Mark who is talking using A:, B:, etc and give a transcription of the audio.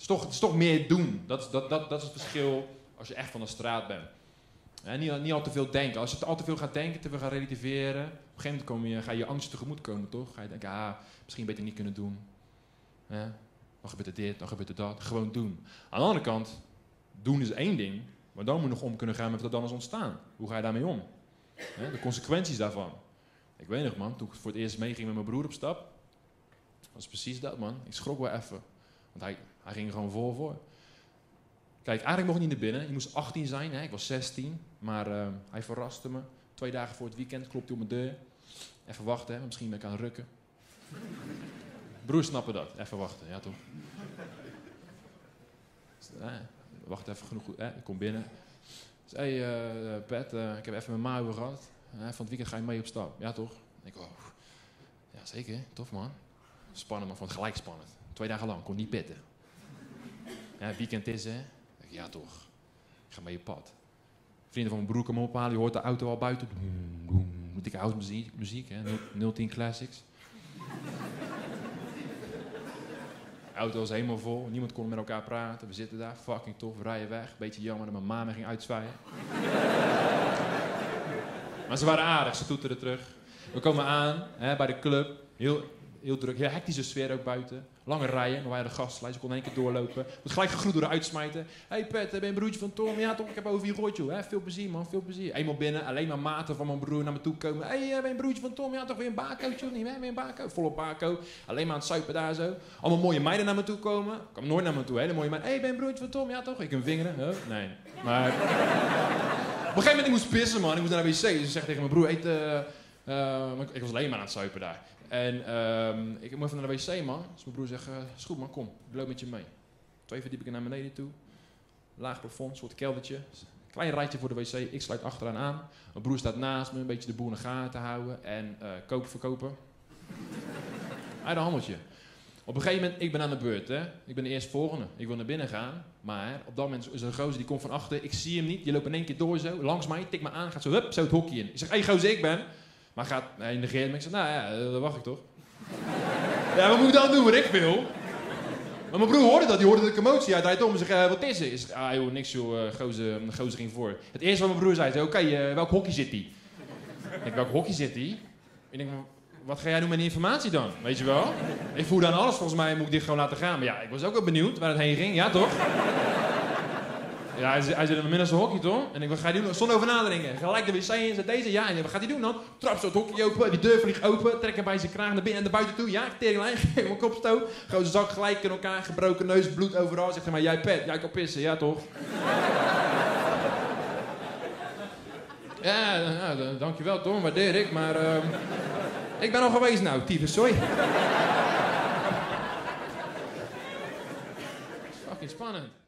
A: is toch, het is toch meer doen. Dat, dat, dat, dat is het verschil als je echt van de straat bent. Niet, niet al te veel denken. Als je al te veel gaat denken, te veel gaat relativeren, op een gegeven moment kom je, ga je je angst tegemoet komen, toch? Ga je denken, ah, misschien beter niet kunnen doen. Hè? Dan gebeurt er dit, dan gebeurt er dat. Gewoon doen. Aan de andere kant, doen is één ding, maar dan moet je nog om kunnen gaan met wat dan is ontstaan. Hoe ga je daarmee om? De consequenties daarvan. Ik weet nog, man, toen ik voor het eerst meeging met mijn broer op stap, was precies dat, man. Ik schrok wel even. Hij, hij ging er gewoon vol voor. Kijk, eigenlijk mocht ik niet naar binnen. Je moest 18 zijn, hè? ik was 16. Maar eh, hij verraste me. Twee dagen voor het weekend klopte hij op mijn deur. Even wachten, hè? misschien ben ik aan het rukken. Broers snappen dat. Even wachten, ja toch? Eh, wacht even genoeg. Hè? Ik kom binnen. Hey, eh, Pet, eh, ik heb even mijn over gehad. Eh, van het weekend ga je mee op stap. Ja toch? Ik oh, ja zeker, tof man. Spannend, maar vond gelijk spannend. Twee dagen lang, kon niet pitten. Ja, weekend is hè. Ik, ja toch, ik ga mee op pad. Vrienden van mijn broer komen ophalen, je hoort de auto al buiten. Doem. Dikke house muziek, muziek hè, 0- 010 Classics. Auto was helemaal vol, niemand kon met elkaar praten. We zitten daar, fucking tof, rijden weg. Beetje jammer dat mijn ma me ging uitzwaaien. maar ze waren aardig, ze toeterden terug. We komen aan hè, bij de club, heel, heel druk, heel hectische sfeer ook buiten. Lange rijen, we waren de gastlijst, ik kon één keer doorlopen. Moet gelijk gegroet door de uitsmijten. hey Pet, ben je een broertje van Tom? Ja toch, ik heb over je joh. Hè? Veel plezier man, veel plezier. Eenmaal binnen, alleen maar maten van mijn broer naar me toe komen. hey, eh, ben je een broertje van Tom? Ja toch, weer een bakootje of niet? Hè? Een bako? Volop bako. Alleen maar aan het suipen daar zo. Allemaal mooie meiden naar me toe komen. Kwam nooit naar me toe, hele mooie meiden. hey, ben je een broertje van Tom? Ja toch? Ik een vingeren. Huh? Nee. Maar... Op een gegeven moment, ik moest pissen man. Ik moest naar de wc. Dus ik zeg tegen mijn broer, eet... eh, maar ik- was alleen maar aan het suipen daar. En ehm, ik moet even naar de wc, man. Dus mijn broer zegt, eh, is goed man, kom. Ik loop met je mee. Twee verdiepingen naar beneden toe. Laag plafond, soort keldertje. Klein rijtje voor de wc. Ik sluit achteraan aan. Mijn broer staat naast me, een beetje de boel in gaten houden. En eh kopen, verkopen. Uit een handeltje. Op een gegeven moment, ik ben aan de beurt, hè. Ik ben de eerstvolgende. Ik wil naar binnen gaan. Maar op dat moment is er een gozer die komt van achter. Ik zie hem niet. Die loopt in één keer door zo, langs mij. Tikt me aan, gaat zo, hup, zo het hokje in. Ik zeg, hey, gozer, ik ben. Maar gaat, hij negeert me. Ik zeg, nou ja, eh, dat wacht ik toch. ja, wat moet ik dan doen wat ik wil? Maar mijn broer hoorde dat, die hoorde de commotie. Hij draait om en zegt, eh, wat is er? Zeg, ah joh, niks joh, eh, gozer, ging voor. Het eerste wat mijn broer zei, zei oké, welk hokje zit die? Ik denk, welk hokje zit die? Ik denk, wat ga jij doen met die informatie dan? Weet je wel? Ik voer dan alles, volgens mij moet ik dit gewoon laten gaan. Maar ja, ik was ook wel benieuwd waar het heen ging, ja toch? Ja, hij, zit- hij zit in een middelste hokje toch? En ik wat ga je doen? Zonder over nadenken. Gelijk de wc in, zet deze, ja. En wat gaat hij doen dan? Trap zo het hokje open, die deur vliegt open, trek hem bij zijn kraag naar binnen en naar buiten toe. Ja, tegenlijn, geef hem een kopstoot. Zijn zak gelijk in elkaar, gebroken neus, bloed overal. Zegt hij maar, jij pet, jij kan pissen, ja toch? Ja, ja, dankjewel Tom, waardeer ik, maar ehm, ik ben al geweest nou, tyfus, sorry. Fucking spannend.